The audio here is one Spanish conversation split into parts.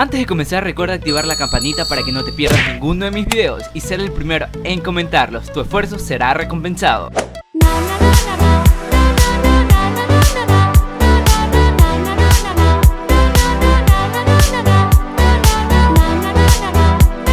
Antes de comenzar recuerda activar la campanita para que no te pierdas ninguno de mis videos y ser el primero en comentarlos, tu esfuerzo será recompensado.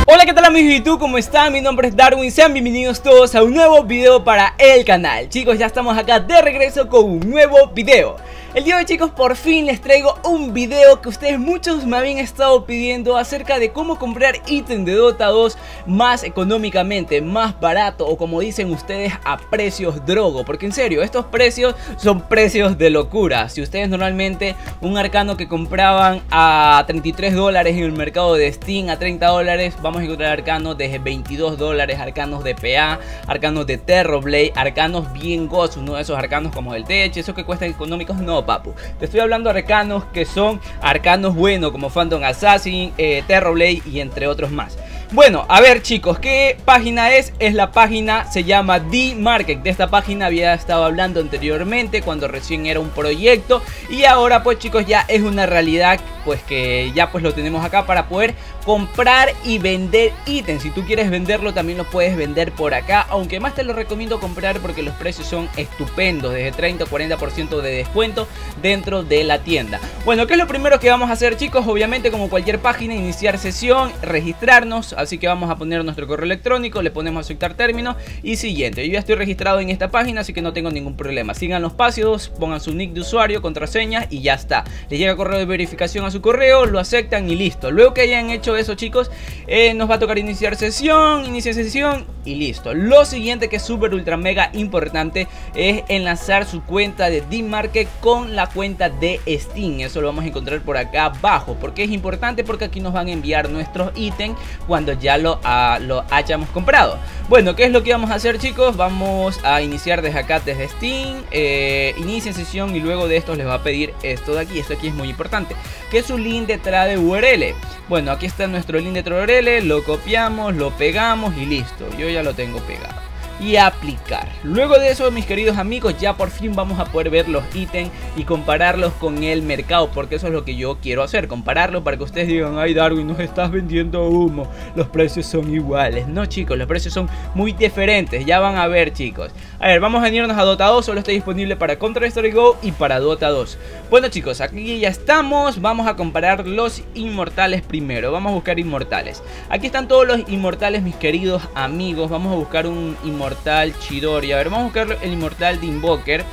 Hola, ¿qué tal amigos de YouTube? ¿Cómo están? Mi nombre es Darwin, sean bienvenidos todos a un nuevo video para el canal Chicos, ya estamos acá de regreso con un nuevo video el día de hoy chicos por fin les traigo un video que ustedes muchos me habían estado pidiendo acerca de cómo comprar ítem de Dota 2 más económicamente, más barato o como dicen ustedes a precios drogo. Porque en serio, estos precios son precios de locura. Si ustedes normalmente un arcano que compraban a 33 dólares en el mercado de Steam a 30 dólares, vamos a encontrar arcanos desde 22 dólares, arcanos de PA, arcanos de Terrorblade, arcanos bien goz, uno de esos arcanos como el Tech, esos que cuestan económicos, no papu. Te estoy hablando de arcanos que son arcanos buenos como Phantom Assassin, eh, Terrorblade y entre otros más. Bueno, a ver chicos, ¿qué página es? Es la página, se llama D-Market. De esta página había estado hablando anteriormente cuando recién era un proyecto. Y ahora pues chicos ya es una realidad pues que ya pues lo tenemos acá para poder comprar y vender ítems. Si tú quieres venderlo también lo puedes vender por acá. Aunque más te lo recomiendo comprar porque los precios son estupendos. Desde 30 o 40% de descuento dentro de la tienda. Bueno, ¿qué es lo primero que vamos a hacer chicos? Obviamente como cualquier página, iniciar sesión, registrarnos Así que vamos a poner nuestro correo electrónico, le ponemos aceptar término y siguiente. Yo ya estoy registrado en esta página, así que no tengo ningún problema. Sigan los pasos, pongan su nick de usuario, contraseña y ya está. Les llega correo de verificación a su correo, lo aceptan y listo. Luego que hayan hecho eso chicos, eh, nos va a tocar iniciar sesión, iniciar sesión y listo. Lo siguiente que es súper ultra mega importante es enlazar su cuenta de D-Market con la cuenta de Steam. Eso lo vamos a encontrar por acá abajo. porque es importante? Porque aquí nos van a enviar nuestros ítems cuando ya lo, ah, lo hayamos comprado. Bueno, ¿qué es lo que vamos a hacer chicos? Vamos a iniciar desde acá, desde Steam, eh, sesión y luego de esto les va a pedir esto de aquí, esto aquí es muy importante, que es un link detrás de URL. Bueno, aquí está nuestro link de URL, lo copiamos, lo pegamos y listo, yo ya lo tengo pegado y aplicar. Luego de eso, mis queridos amigos, ya por fin vamos a poder ver los ítems y compararlos con el mercado, porque eso es lo que yo quiero hacer, compararlo para que ustedes digan, ay Darwin, nos estás vendiendo humo, los precios son iguales. No chicos, los precios son muy diferentes, ya van a ver chicos. A ver, vamos a irnos a Dota 2, solo está disponible para Counter Strike Go y para Dota 2. Bueno chicos, aquí ya estamos, vamos a comparar los inmortales primero, vamos a buscar inmortales. Aquí están todos los inmortales, mis queridos amigos, vamos a buscar un inmortal inmortal Chidori. A ver, vamos a buscar el inmortal de Invoker.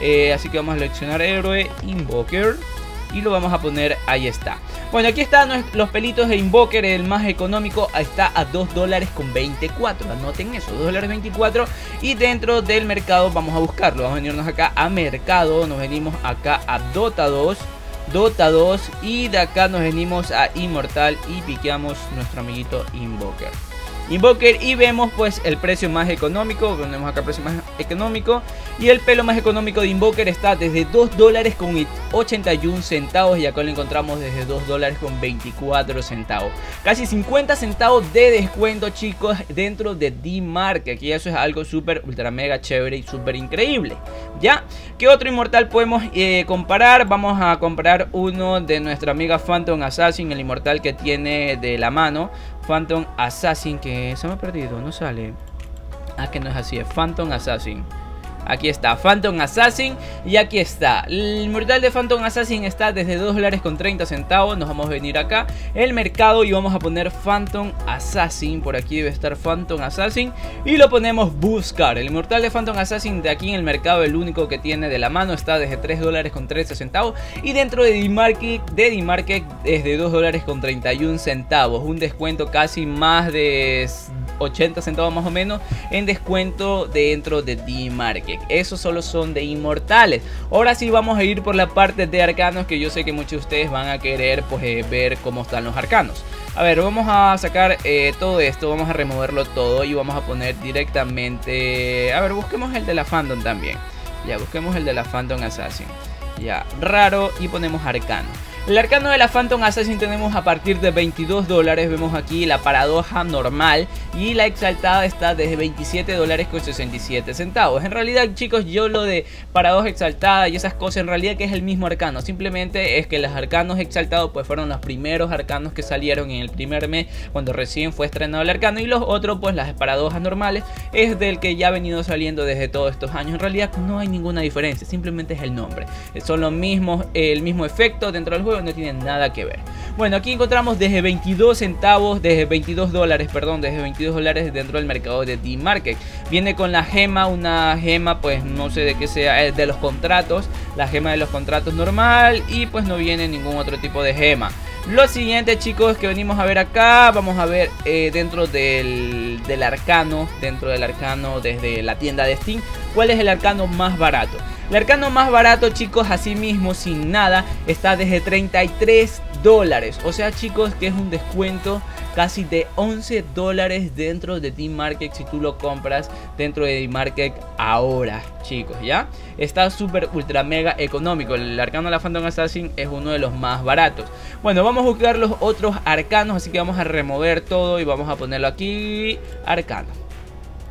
Eh, así que vamos a seleccionar héroe Invoker. Y lo vamos a poner, ahí está. Bueno, aquí están los pelitos de Invoker, el más económico está a 2 dólares con 24. Anoten eso, 2 dólares 24. Y dentro del mercado vamos a buscarlo. Vamos a venirnos acá a mercado, nos venimos acá a Dota 2. Dota 2 y de acá nos venimos a Inmortal y piqueamos nuestro amiguito Invoker. Invoker y vemos pues el precio más económico, tenemos acá el precio más económico y el pelo más económico de Invoker está desde 2 dólares con 81 centavos y acá lo encontramos desde 2 dólares con 24 centavos. Casi 50 centavos de descuento chicos dentro de D-Mark, aquí eso es algo súper ultra mega chévere y súper increíble. ¿Ya? ¿Qué otro inmortal podemos eh, comparar? Vamos a comprar uno de nuestra amiga Phantom Assassin, el inmortal que tiene de la mano. Phantom Assassin, que se me ha perdido, no sale. Ah, que no es así, es Phantom Assassin. Aquí está, Phantom Assassin y aquí está. El mortal de Phantom Assassin está desde 2 dólares con 30 centavos. Nos vamos a venir acá, el mercado y vamos a poner Phantom Assassin. Por aquí debe estar Phantom Assassin y lo ponemos buscar. El mortal de Phantom Assassin de aquí en el mercado, el único que tiene de la mano, está desde 3 dólares con 13 centavos. Y dentro de D-Market, de D-Market desde 2 dólares con 31 centavos. Un descuento casi más de 80 centavos más o menos en descuento dentro de D-Market. Esos solo son de inmortales. Ahora sí vamos a ir por la parte de arcanos que yo sé que muchos de ustedes van a querer pues, eh, ver cómo están los arcanos. A ver, vamos a sacar eh, todo esto, vamos a removerlo todo y vamos a poner directamente... A ver, busquemos el de la Phantom también. Ya, busquemos el de la Phantom Assassin. Ya, raro y ponemos arcano. El arcano de la Phantom Assassin tenemos a partir de 22 dólares. Vemos aquí la paradoja normal y la exaltada está desde 27 dólares con 67 centavos. En realidad, chicos, yo lo de paradoja exaltada y esas cosas, en realidad que es el mismo arcano. Simplemente es que los arcanos exaltados pues fueron los primeros arcanos que salieron en el primer mes cuando recién fue estrenado el arcano y los otros pues las paradojas normales es del que ya ha venido saliendo desde todos estos años. En realidad no hay ninguna diferencia, simplemente es el nombre. Son los mismos, el mismo efecto dentro del juego no tienen nada que ver. Bueno, aquí encontramos desde 22 centavos, desde 22 dólares, perdón, desde 22 dólares dentro del mercado de D-Market. Viene con la gema, una gema, pues no sé de qué sea, eh, de los contratos, la gema de los contratos normal y pues no viene ningún otro tipo de gema. Lo siguiente chicos que venimos a ver acá, vamos a ver eh, dentro del, del arcano, dentro del arcano desde la tienda de Steam, cuál es el arcano más barato. El arcano más barato, chicos, así mismo, sin nada, está desde 33 dólares. O sea, chicos, que es un descuento casi de 11 dólares dentro de D-Market si tú lo compras dentro de D-Market ahora, chicos, ¿ya? Está súper, ultra, mega económico. El arcano de la Phantom Assassin es uno de los más baratos. Bueno, vamos a buscar los otros arcanos, así que vamos a remover todo y vamos a ponerlo aquí, arcano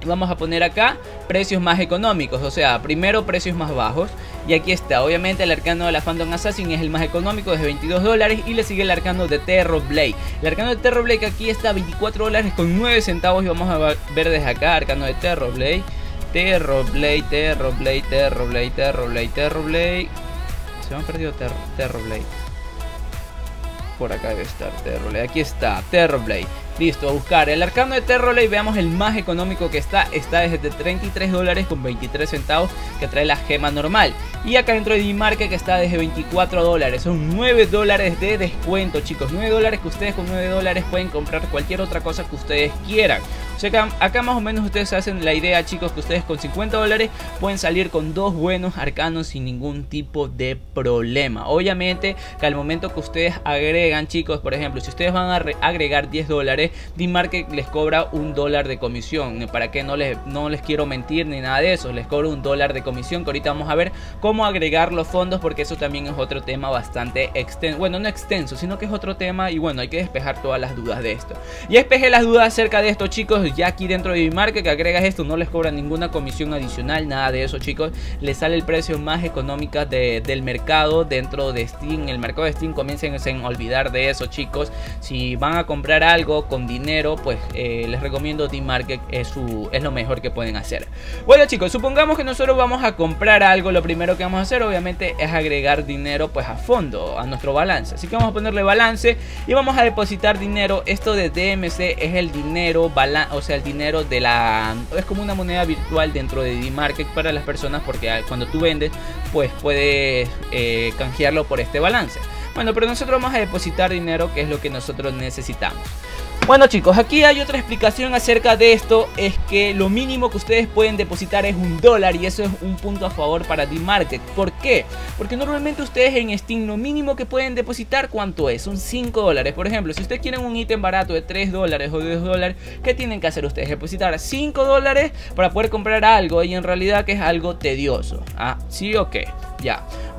vamos a poner acá precios más económicos, o sea, primero precios más bajos. Y aquí está, obviamente el arcano de la Phantom Assassin es el más económico, de 22 dólares. Y le sigue el arcano de Terror Blade. El arcano de Terror Blade aquí está a 24 dólares con 9 centavos. Y vamos a ver desde acá, arcano de Terror Blade. Terror Blade, Terror Blade, Terror Blade, Terror Blade, Terror Blade. Se me ha perdido Terror Blade. Por acá debe estar Terror Blade. Aquí está, Terror Blade. Listo, a buscar el arcano de Terrorley, veamos el más económico que está, está desde 33 dólares con 23 centavos que trae la gema normal. Y acá dentro de D-Market que está desde 24 dólares, son 9 dólares de descuento chicos, 9 dólares que ustedes con 9 dólares pueden comprar cualquier otra cosa que ustedes quieran. Acá, más o menos ustedes hacen la idea chicos que ustedes con 50 dólares pueden salir con dos buenos arcanos sin ningún tipo de problema. Obviamente que al momento que ustedes agregan chicos, por ejemplo, si ustedes van a agregar 10 dólares, D-Market les cobra un dólar de comisión. ¿Para qué no les, no les quiero mentir ni nada de eso? Les cobro un dólar de comisión que ahorita vamos a ver cómo agregar los fondos porque eso también es otro tema bastante extenso. Bueno, no extenso, sino que es otro tema y bueno, hay que despejar todas las dudas de esto. Ya despejé las dudas acerca de esto chicos, ya aquí dentro de D-Market que agregas esto no les cobra ninguna comisión adicional, nada de eso chicos. Les sale el precio más económico del mercado dentro de Steam. El mercado de Steam comiencen a olvidar de eso chicos. Si van a comprar algo con dinero, pues eh, les recomiendo D-Market, es, su, es lo mejor que pueden hacer. Bueno chicos, supongamos que nosotros vamos a comprar algo, lo primero que vamos a hacer obviamente es agregar dinero pues a fondo, a nuestro balance. Así que vamos a ponerle balance y vamos a depositar dinero. Esto de DMC es el dinero, o sea, el dinero de la... Es como una moneda virtual dentro de D-Market para las personas porque cuando tú vendes, pues puedes eh, canjearlo por este balance. Bueno, pero nosotros vamos a depositar dinero que es lo que nosotros necesitamos. Bueno chicos, aquí hay otra explicación acerca de esto, es que lo mínimo que ustedes pueden depositar es un dólar y eso es un punto a favor para D-Market. ¿Por qué? Porque normalmente ustedes en Steam lo mínimo que pueden depositar, ¿cuánto es? Son 5 dólares. Por ejemplo, si ustedes quieren un ítem barato de 3 dólares o 10 dólares, ¿qué tienen que hacer ustedes? Depositar 5 dólares para poder comprar algo y en realidad que es algo tedioso. ¿Ah? ¿Sí o qué?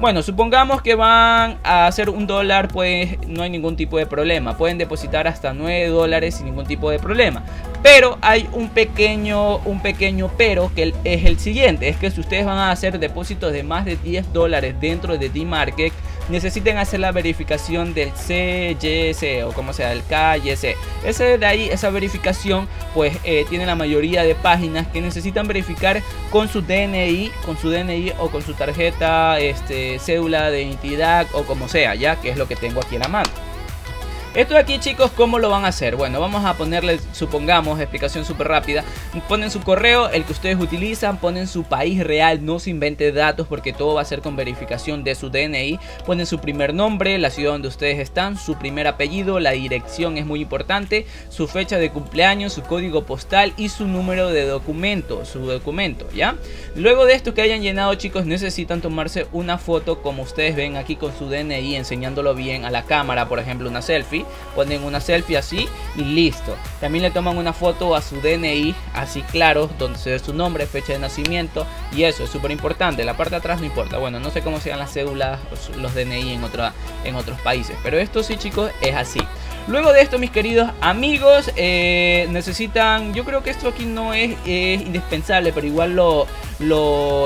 Bueno, supongamos que van a hacer un dólar, pues no hay ningún tipo de problema. Pueden depositar hasta 9 dólares sin ningún tipo de problema. Pero hay un pequeño, un pequeño pero que es el siguiente. Es que si ustedes van a hacer depósitos de más de 10 dólares dentro de D-Market, necesiten hacer la verificación del CYS o como sea, el KYC. Ese de ahí, esa verificación, pues eh, tiene la mayoría de páginas que necesitan verificar con su DNI, con su DNI o con su tarjeta, este, cédula de identidad o como sea, ya que es lo que tengo aquí en la mano. Esto de aquí chicos, ¿cómo lo van a hacer? Bueno, vamos a ponerle, supongamos, explicación súper rápida. Ponen su correo, el que ustedes utilizan, ponen su país real, no se invente datos porque todo va a ser con verificación de su DNI. Ponen su primer nombre, la ciudad donde ustedes están, su primer apellido, la dirección es muy importante, su fecha de cumpleaños, su código postal y su número de documento, su documento, ¿ya? Luego de esto que hayan llenado chicos, necesitan tomarse una foto como ustedes ven aquí con su DNI enseñándolo bien a la cámara, por ejemplo una selfie ponen una selfie así y listo. También le toman una foto a su DNI así claro, donde se ve su nombre, fecha de nacimiento y eso es súper importante. La parte de atrás no importa. Bueno, no sé cómo sean las cédulas, los, DNI en, otra, en otros países, pero esto sí chicos es así. Luego de esto, mis queridos amigos, eh, necesitan, yo creo que esto aquí no es, indispensable, pero igual lo,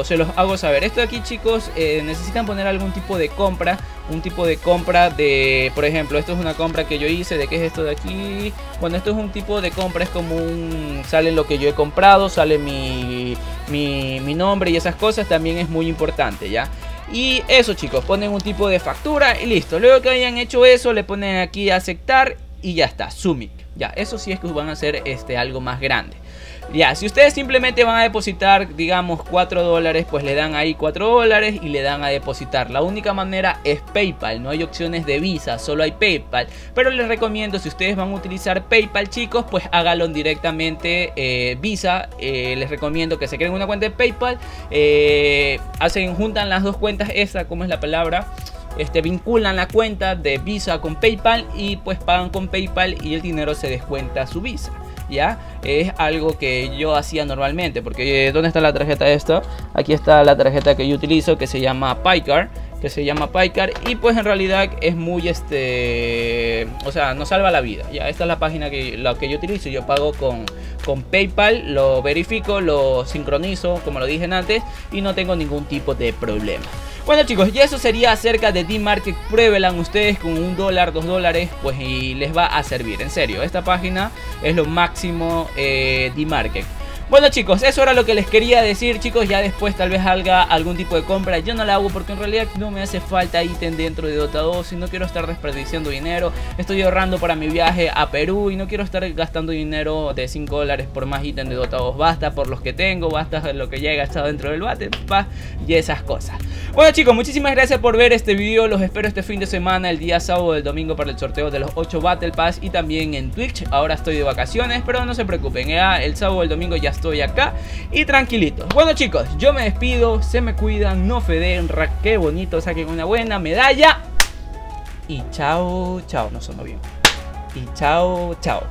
se los hago saber. Esto de aquí, chicos, eh, necesitan poner algún tipo de compra, un tipo de compra de, por ejemplo, esto es una compra que yo hice, ¿de qué es esto de aquí? Bueno, esto es un tipo de compra, es como un, sale lo que yo he comprado, sale mi, mi nombre y esas cosas, también es muy importante, ¿ya? Y eso chicos, ponen un tipo de factura y listo. Luego que hayan hecho eso, le ponen aquí aceptar y ya está, Sumic. Ya, eso sí es que van a hacer este, algo más grande. Ya, si ustedes simplemente van a depositar, digamos, 4 dólares, pues le dan ahí 4 dólares y le dan a depositar. La única manera es PayPal, no hay opciones de Visa, solo hay PayPal. Pero les recomiendo, si ustedes van a utilizar PayPal, chicos, pues háganlo directamente eh, Visa. Eh, les recomiendo que se creen una cuenta de PayPal. Eh, hacen, juntan las dos cuentas, esa, como es la palabra? Este, vinculan la cuenta de Visa con PayPal y pues pagan con PayPal y el dinero se descuenta a su Visa. ¿Ya? Es algo que yo hacía normalmente, porque ¿dónde está la tarjeta esta? Aquí está la tarjeta que yo utilizo que se llama PyCard, que se llama PyCard y pues en realidad es muy este, o sea, no salva la vida, ya, esta es la página que, la que yo utilizo, yo pago con, con PayPal, lo verifico, lo sincronizo, como lo dije antes, y no tengo ningún tipo de problema. Bueno chicos, ya eso sería acerca de D-Market. Pruébelan ustedes con un dólar, dos dólares, pues y les va a servir. En serio, esta página es lo máximo eh, D-Market. Bueno chicos, eso era lo que les quería decir chicos, ya después tal vez haga algún tipo de compra, yo no la hago porque en realidad no me hace falta ítem dentro de Dota 2 y no quiero estar desperdiciando dinero, estoy ahorrando para mi viaje a Perú y no quiero estar gastando dinero de 5 dólares por más ítem de Dota 2, basta por los que tengo, basta lo que ya he gastado dentro del bate, pa, y esas cosas. Bueno chicos, muchísimas gracias por ver este video, los espero este fin de semana, el día sábado del domingo para el sorteo de los 8 Battle Pass y también en Twitch, ahora estoy de vacaciones, pero no se preocupen, el sábado del domingo ya estoy acá y tranquilito. Bueno chicos, yo me despido, se me cuidan, no feden, qué bonito, saquen una buena medalla. Y chao, chao, no sonó bien. Y chao, chao.